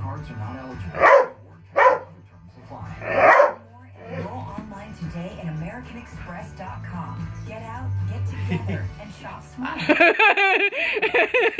cards are not eligible. Or online today at AmericanExpress.com. Get out, get together, and shop smart.